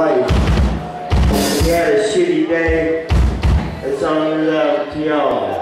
life. He had a shitty day. Song is out to y'all.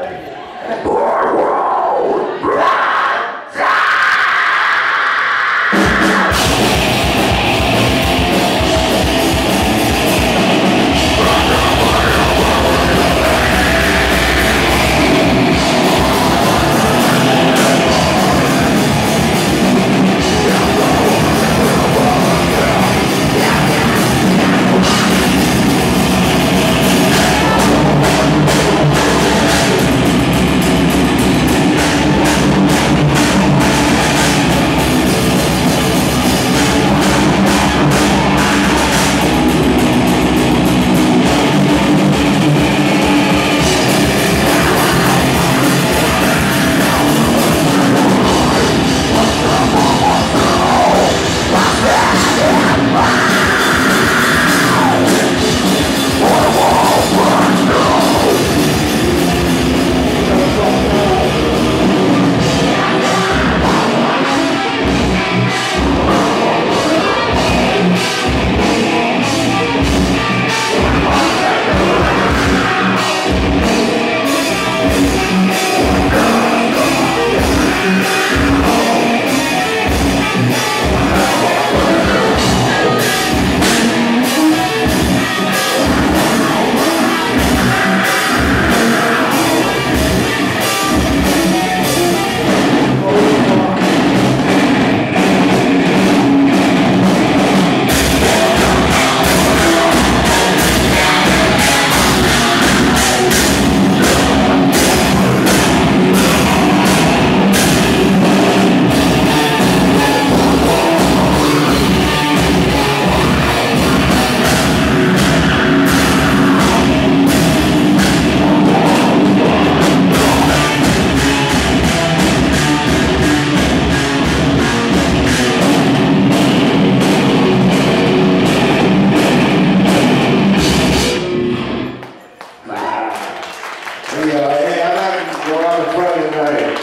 tonight.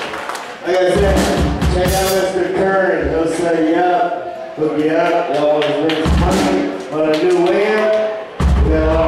Like I said, check out Mr. Kern. He'll set you up, hook you up. Y'all want to bring some money on a new lamp. amp?